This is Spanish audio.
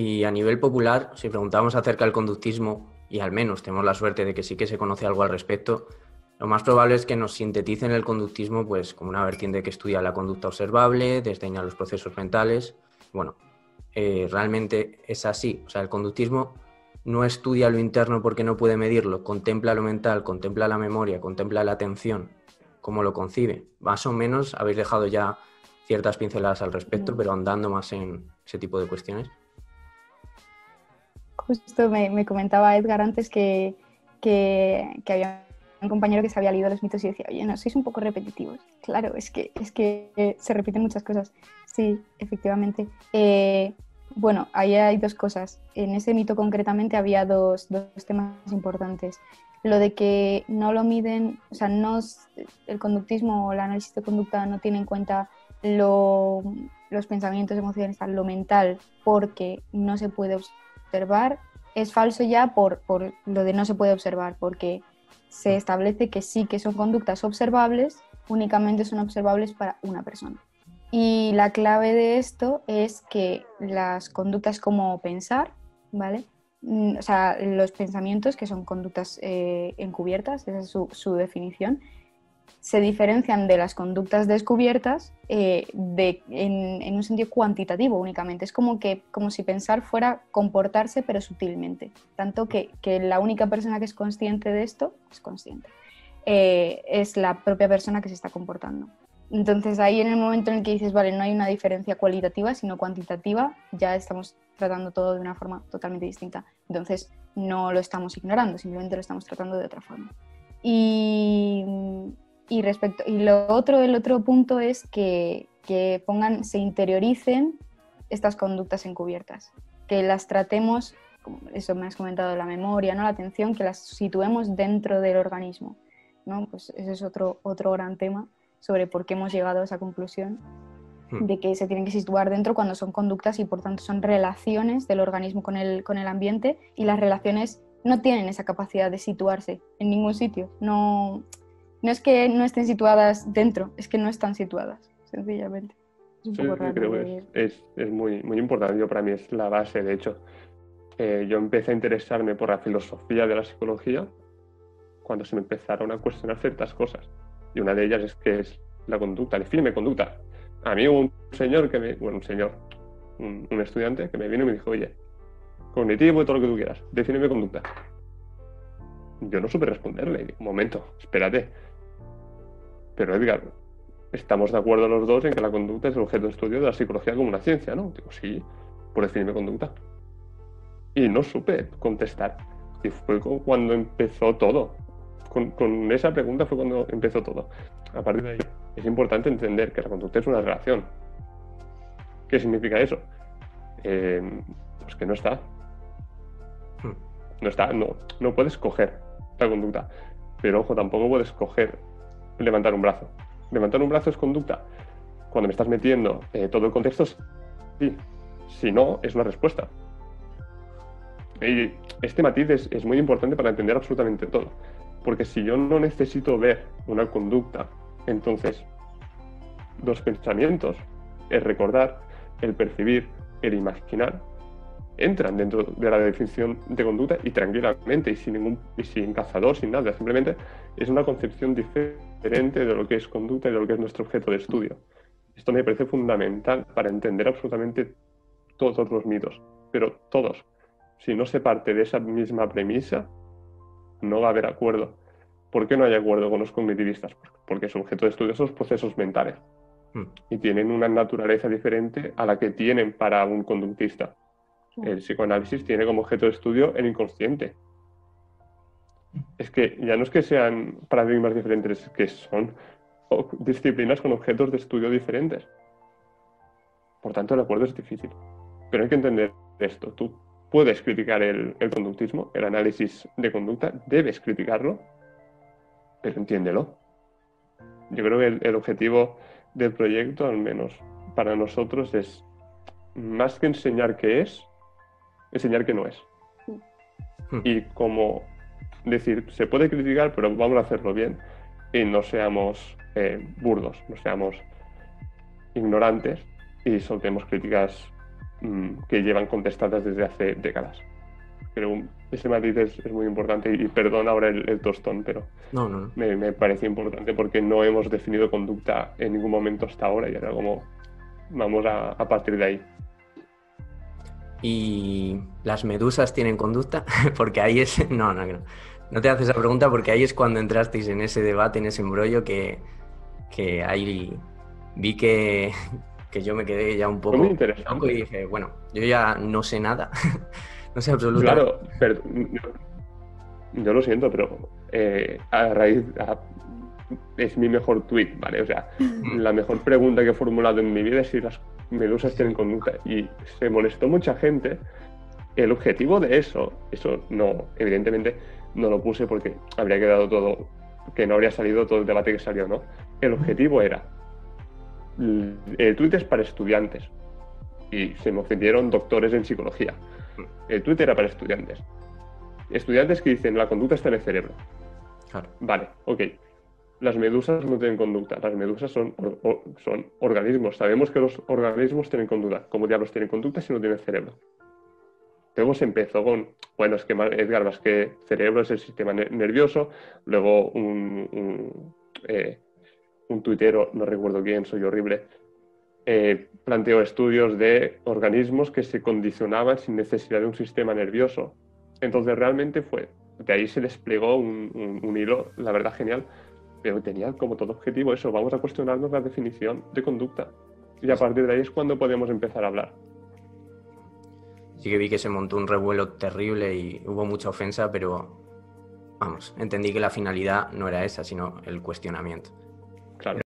Y a nivel popular, si preguntamos acerca del conductismo, y al menos tenemos la suerte de que sí que se conoce algo al respecto, lo más probable es que nos sinteticen el conductismo pues, como una vertiente que estudia la conducta observable, desdeña los procesos mentales. Bueno, eh, realmente es así. O sea, el conductismo no estudia lo interno porque no puede medirlo, contempla lo mental, contempla la memoria, contempla la atención, cómo lo concibe. Más o menos habéis dejado ya ciertas pinceladas al respecto, mm. pero andando más en ese tipo de cuestiones. Justo me, comentaba Edgar antes que, que, que había un compañero que se había leído los mitos y decía, oye, no, sois un poco repetitivos. Claro, es que, es que se repiten muchas cosas. Sí, efectivamente. Eh, bueno, ahí hay dos cosas. En ese mito concretamente había dos, dos, temas importantes. Lo de que no lo miden, o sea, no, el conductismo o el análisis de conducta no tiene en cuenta lo, los pensamientos, emociones, lo mental, porque no se puede observar. Es falso ya por, por lo de no se puede observar, porque se establece que sí que son conductas observables, únicamente son observables para una persona. Y la clave de esto es que las conductas como pensar, ¿vale? Mm, o sea, los pensamientos, que son conductas eh, encubiertas, esa es su definición, se diferencian de las conductas descubiertas eh, en, un sentido cuantitativo únicamente. Es como, que, como si pensar fuera comportarse pero sutilmente. Tanto que, la única persona que es consciente de esto es consciente. Eh, es la propia persona que se está comportando. Entonces ahí en el momento en el que dices, vale, no hay una diferencia cualitativa, sino cuantitativa, ya estamos tratando todo de una forma totalmente distinta. Entonces no lo estamos ignorando, simplemente lo estamos tratando de otra forma. Y y respecto y lo otro, el otro punto es que, que pongan, se interioricen estas conductas encubiertas, que las tratemos, eso me has comentado, la memoria, ¿no? la atención, que las situemos dentro del organismo. ¿no? Pues ese es otro, otro gran tema sobre por qué hemos llegado a esa conclusión hmm. de que se tienen que situar dentro cuando son conductas y por tanto son relaciones del organismo con el, con el ambiente y las relaciones no tienen esa capacidad de situarse en ningún sitio. No, no es que no estén situadas dentro, es que no están situadas, sencillamente. Es un poco Creo que es, es, muy, muy importante, yo para mí es la base. De hecho, eh, yo empecé a interesarme por la filosofía de la psicología cuando se me empezaron a cuestionar ciertas cosas. Y una de ellas es que es la conducta, define conducta. A mí un señor que me, bueno, un señor, un, un estudiante que me vino y me dijo, oye, cognitivo y todo lo que tú quieras, define conducta. Yo no supe responderle. Un momento, espérate pero Edgar, estamos de acuerdo los dos en que la conducta es el objeto de estudio de la psicología como una ciencia, ¿no? Digo, sí, por definirme conducta. Y no supe contestar. Y fue cuando empezó todo. Con, esa pregunta fue cuando empezó todo. A partir de ahí, es importante entender que la conducta es una relación. ¿Qué significa eso? Eh, pues que no está. Hmm. No está, no, no puedes coger la conducta. Pero ojo, tampoco puedes coger levantar un brazo. Levantar un brazo es conducta. Cuando me estás metiendo eh, todo el contexto, sí. Si no, es una respuesta. Y este matiz es, muy importante para entender absolutamente todo. Porque si yo no necesito ver una conducta, entonces los pensamientos, el recordar, el percibir, el imaginar, entran dentro de la definición de conducta y tranquilamente y sin ningún y sin cazador, sin nada. Simplemente es una concepción diferente de lo que es conducta y de lo que es nuestro objeto de estudio. Esto me parece fundamental para entender absolutamente todos los mitos, pero todos. Si no se parte de esa misma premisa, no va a haber acuerdo. ¿Por qué no hay acuerdo con los cognitivistas? Porque su objeto de estudio son los procesos mentales hmm. y tienen una naturaleza diferente a la que tienen para un conductista el psicoanálisis tiene como objeto de estudio el inconsciente. Es que ya no es que sean paradigmas diferentes, es que son disciplinas con objetos de estudio diferentes. Por tanto, el acuerdo es difícil. Pero hay que entender esto. Tú puedes criticar el, conductismo, el análisis de conducta, debes criticarlo, pero entiéndelo. Yo creo que el objetivo del proyecto, al menos para nosotros, es más que enseñar qué es, enseñar que no es. Hmm. Y como decir, se puede criticar, pero vamos a hacerlo bien y no seamos eh, burdos, no seamos ignorantes y soltemos críticas mm, que llevan contestadas desde hace décadas. Creo ese matiz es, muy importante y, perdón ahora el, tostón, pero no, no, Me, parece importante porque no hemos definido conducta en ningún momento hasta ahora y ahora como vamos a, a partir de ahí. ¿Y las medusas tienen conducta? porque ahí es... No, no, no. No te haces esa pregunta porque ahí es cuando entrasteis en ese debate, en ese embrollo que, que ahí vi que, que yo me quedé ya un poco loco y dije, bueno, yo ya no sé nada, no sé absolutamente. Claro, pero yo lo siento, pero eh, a raíz es mi mejor tweet, ¿vale? O sea, la mejor pregunta que he formulado en mi vida es si las medusas tienen conducta y se molestó mucha gente. El objetivo de eso, eso no, evidentemente no lo puse porque habría quedado todo, que no habría salido todo el debate que salió, ¿no? El objetivo era el tweet es para estudiantes y se me ofendieron doctores en psicología. El tweet era para estudiantes. Estudiantes que dicen la conducta está en el cerebro. Vale, ok. Las medusas no tienen conducta. Las medusas son, son organismos. Sabemos que los organismos tienen conducta. ¿Cómo diablos tienen conducta si no tienen cerebro? Luego se empezó con, bueno, es que Edgar, más que cerebro es el sistema nervioso. Luego un, un eh, un tuitero, no recuerdo quién, soy horrible, eh, planteó estudios de organismos que se condicionaban sin necesidad de un sistema nervioso. Entonces realmente fue, de ahí se desplegó un, hilo, la verdad genial, pero tenía como todo objetivo eso, vamos a cuestionarnos la definición de conducta. Y a partir de ahí es cuando podemos empezar a hablar. Sí que vi que se montó un revuelo terrible y hubo mucha ofensa, pero vamos, entendí que la finalidad no era esa, sino el cuestionamiento. Claro.